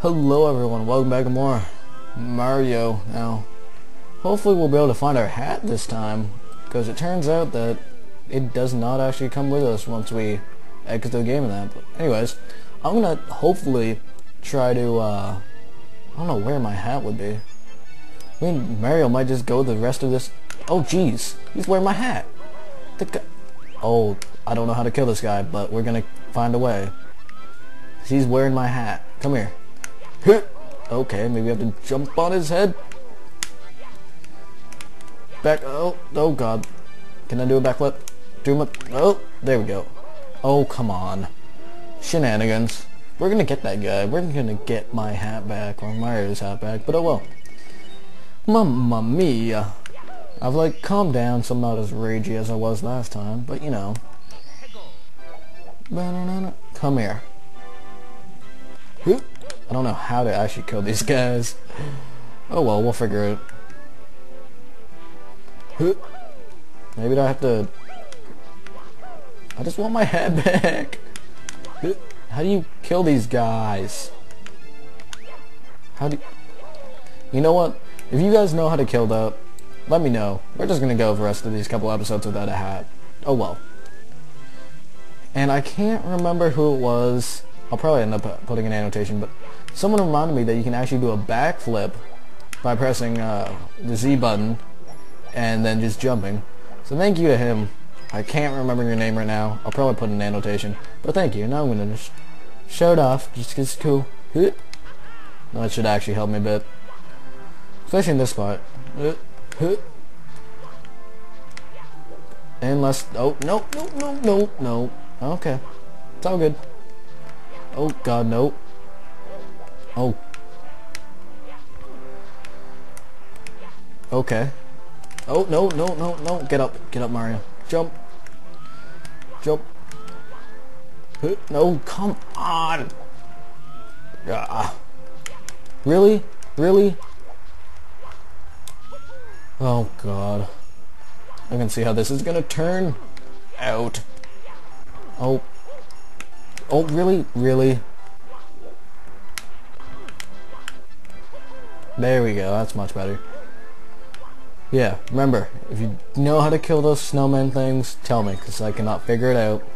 Hello everyone, welcome back to more Mario. Now, hopefully we'll be able to find our hat this time, because it turns out that it does not actually come with us once we exit the game and that. But anyways, I'm gonna hopefully try to, uh, I don't know where my hat would be. I mean, Mario might just go the rest of this. Oh jeez, he's wearing my hat. The guy. Oh, I don't know how to kill this guy, but we're gonna find a way. He's wearing my hat. Come here. Okay, maybe I have to jump on his head. Back. Oh, oh God. Can I do a backflip? Do my. Oh, there we go. Oh, come on. Shenanigans. We're gonna get that guy. We're gonna get my hat back, or Mario's hat back, but oh well. Mamma mia. I've like calmed down, so I'm not as ragey as I was last time, but you know. Come here. I don't know how to actually kill these guys. Oh well, we'll figure it. Maybe I have to... I just want my head back. How do you kill these guys? How do you... You know what? If you guys know how to kill that, let me know. We're just gonna go the rest of these couple episodes without a hat. Oh well. And I can't remember who it was. I'll probably end up putting an annotation, but someone reminded me that you can actually do a backflip by pressing uh, the Z button and then just jumping. So thank you to him. I can't remember your name right now. I'll probably put an annotation. But thank you. Now I'm going to just show it off just because it's cool. That should actually help me a bit. Especially in this spot. Unless... Oh, no, no, no, no, no. Okay. It's all good. Oh, God, no. Oh. Okay. Oh, no, no, no, no. Get up. Get up, Mario. Jump. Jump. No, come on. Ah. Really? Really? Oh, God. I can see how this is gonna turn out. Oh. Oh, really? Really? There we go, that's much better. Yeah, remember, if you know how to kill those snowman things, tell me, because I cannot figure it out.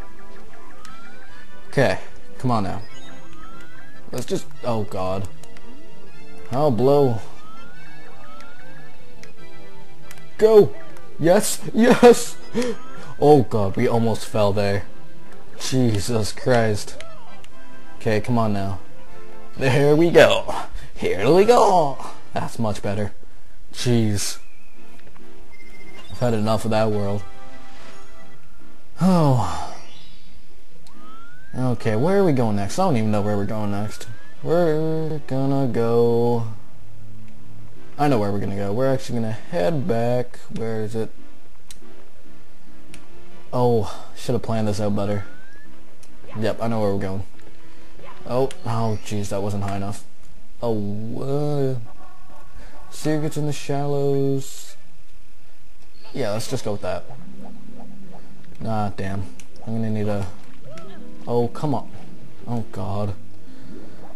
Okay, come on now. Let's just... Oh, God. I'll blow. Go! Yes! Yes! Oh, God, we almost fell there. Jesus Christ. Okay, come on now. There we go. Here we go. That's much better. Jeez. I've had enough of that world. Oh. Okay, where are we going next? I don't even know where we're going next. We're gonna go... I know where we're gonna go. We're actually gonna head back. Where is it? Oh, should have planned this out better. Yep, I know where we're going. Oh, oh, jeez, that wasn't high enough. Oh, uh, secrets in the shallows. Yeah, let's just go with that. Ah, damn. I'm gonna need a... Oh, come on. Oh, God.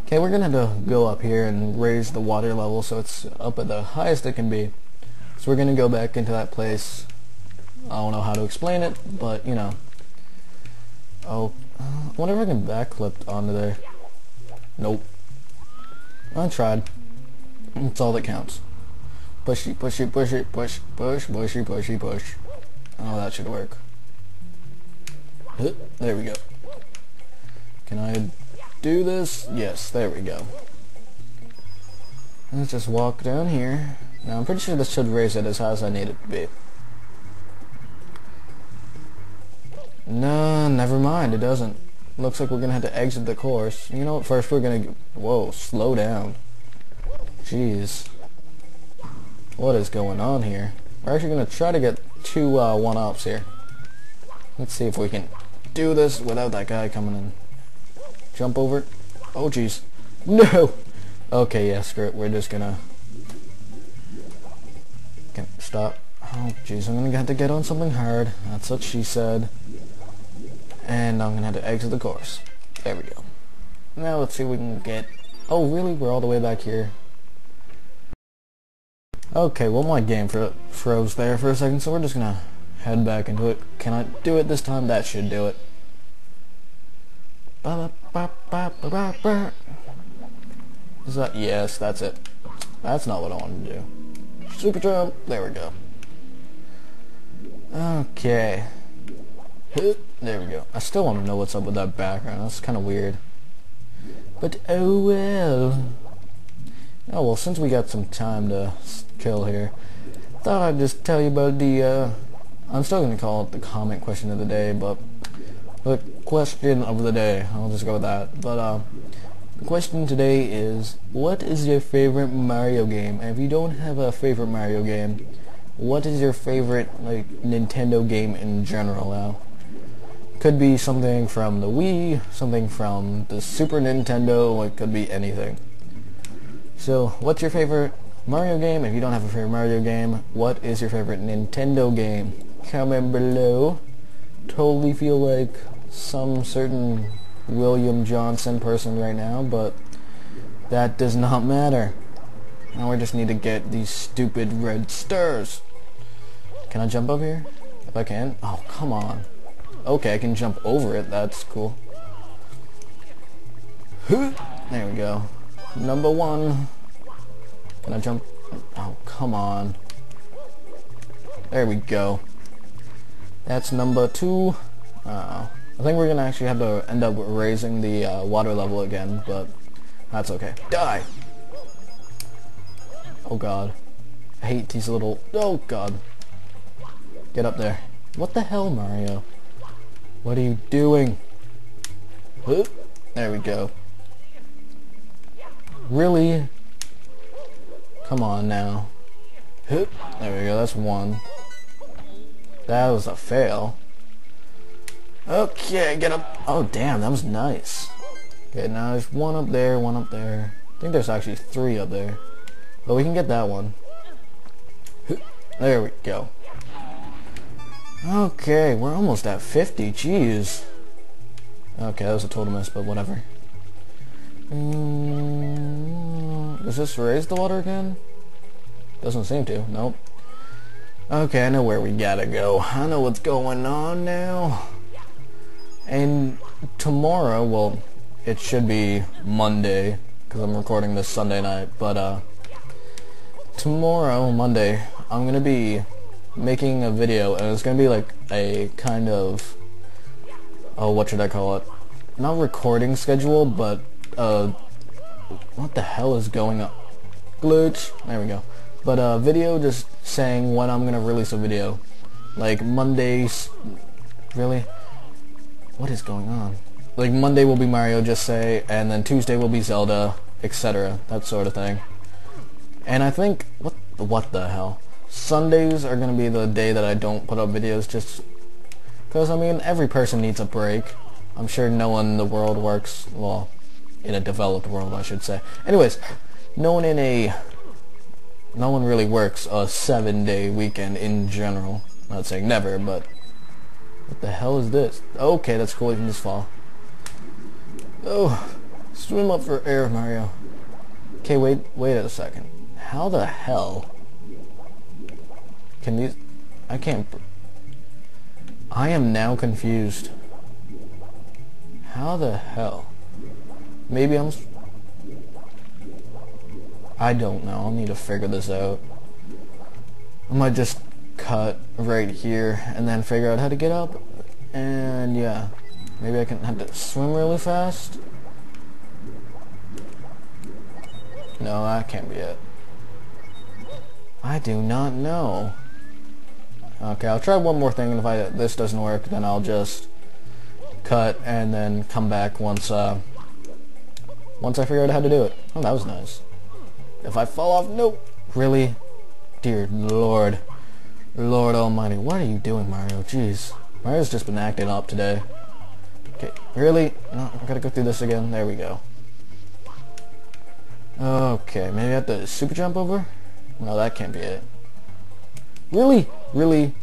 Okay, we're gonna have to go up here and raise the water level so it's up at the highest it can be. So we're gonna go back into that place. I don't know how to explain it, but, you know. Oh, I wonder if I can backflip onto there. Nope. I tried. That's all that counts. Pushy, pushy, pushy, push, push, pushy, pushy, push. Oh, that should work. There we go. Can I do this? Yes, there we go. Let's just walk down here. Now, I'm pretty sure this should raise it as high as I need it to be. No, never mind, it doesn't. Looks like we're gonna have to exit the course. You know what, first we're gonna... Whoa, slow down. Jeez. What is going on here? We're actually gonna try to get two uh, one-ups here. Let's see if we can do this without that guy coming in. Jump over. Oh, jeez. No! Okay, yeah, screw it. We're just gonna... Can stop. Oh, jeez, I'm gonna have to get on something hard. That's what she said. And I'm gonna have to exit the course. There we go. Now let's see if we can get Oh, really? We're all the way back here. Okay, well my game fro froze there for a second, so we're just gonna head back into it. Can I do it this time? That should do it. Is that? Yes, that's it. That's not what I wanted to do. Super jump. There we go. Okay. There we go. I still want to know what's up with that background. That's kind of weird. But oh well. Oh well, since we got some time to kill here, thought I'd just tell you about the, uh, I'm still going to call it the comment question of the day, but the question of the day, I'll just go with that. But, uh, the question today is, what is your favorite Mario game? And if you don't have a favorite Mario game, what is your favorite, like, Nintendo game in general now? Could be something from the Wii, something from the Super Nintendo, it could be anything. So, what's your favorite Mario game? If you don't have a favorite Mario game, what is your favorite Nintendo game? Comment below. Totally feel like some certain William Johnson person right now, but that does not matter. Now we just need to get these stupid red stars. Can I jump up here? If I can? Oh, come on. Okay, I can jump over it. That's cool. There we go. Number one. Can I jump? Oh, come on. There we go. That's number two. Uh, I think we're going to actually have to end up raising the uh, water level again, but that's okay. Die! Oh god. I hate these little... Oh god. Get up there. What the hell, Mario? What are you doing? There we go. Really? Come on now. There we go, that's one. That was a fail. Okay, get up. Oh, damn, that was nice. Okay, now there's one up there, one up there. I think there's actually three up there. But we can get that one. There we go. Okay, we're almost at 50. Jeez. Okay, that was a total miss, but whatever. Mm, does this raise the water again? Doesn't seem to. Nope. Okay, I know where we gotta go. I know what's going on now. And tomorrow, well, it should be Monday, because I'm recording this Sunday night, but, uh, tomorrow, Monday, I'm gonna be making a video, and it's gonna be like a kind of, oh, what should I call it? Not recording schedule, but, uh, what the hell is going on? Glitch. There we go. But, uh, video just saying when I'm gonna release a video. Like, Mondays, really? What is going on? Like, Monday will be Mario, just say, and then Tuesday will be Zelda, etc. That sort of thing. And I think, what, what the hell? Sundays are going to be the day that I don't put up videos just because, I mean, every person needs a break. I'm sure no one in the world works, well, in a developed world, I should say. Anyways, no one in a, no one really works a seven-day weekend in general. Not saying never, but what the hell is this? Okay, that's cool, you can just fall. Oh, swim up for air, Mario. Okay, wait, wait a second. How the hell can these... I can't... I am now confused. How the hell? Maybe I'm... I don't know. I'll need to figure this out. I might just cut right here and then figure out how to get up. And yeah. Maybe I can have to swim really fast. No, that can't be it. I do not know. Okay, I'll try one more thing, and if I, this doesn't work, then I'll just cut and then come back once, uh, once I figure out how to do it. Oh, that was nice. If I fall off, nope. Really? Dear Lord. Lord Almighty, what are you doing, Mario? Jeez. Mario's just been acting up today. Okay, really? No, I gotta go through this again. There we go. Okay, maybe I have to super jump over? No, that can't be it. Really? Really?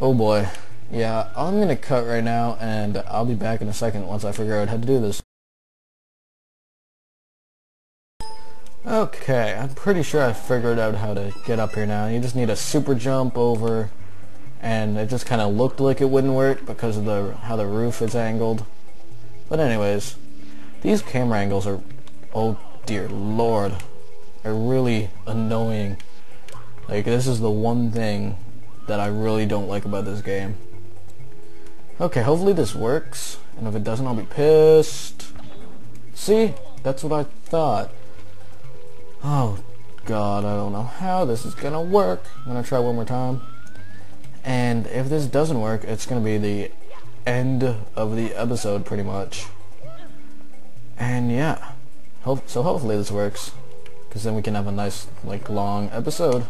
Oh boy. Yeah, I'm gonna cut right now, and I'll be back in a second once I figure out how to do this. Okay, I'm pretty sure I figured out how to get up here now. You just need a super jump over, and it just kind of looked like it wouldn't work because of the how the roof is angled. But anyways, these camera angles are, oh dear lord, are really annoying. Like, this is the one thing that I really don't like about this game. Okay, hopefully this works, and if it doesn't, I'll be pissed. See? That's what I thought. Oh, God, I don't know how this is gonna work. I'm gonna try one more time. And if this doesn't work, it's gonna be the end of the episode, pretty much. And yeah. Hope, so hopefully this works. Because then we can have a nice, like, long episode.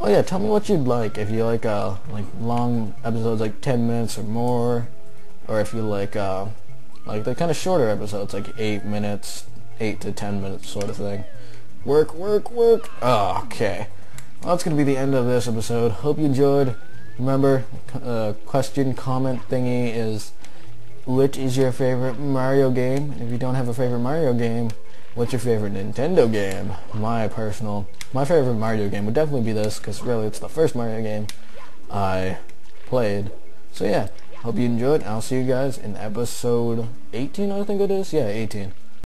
Oh yeah, tell me what you'd like. If you like, uh, like, long episodes, like 10 minutes or more. Or if you like, uh, like the kind of shorter episodes, like 8 minutes, 8 to 10 minutes sort of thing. Work, work, work. Oh, okay. Well, that's to be the end of this episode. Hope you enjoyed. Remember, uh, question, comment thingy is, which is your favorite Mario game? If you don't have a favorite Mario game, what's your favorite Nintendo game? My personal, my favorite Mario game would definitely be this, because really it's the first Mario game I played. So yeah, hope you enjoyed. I'll see you guys in episode 18, I think it is. Yeah, 18.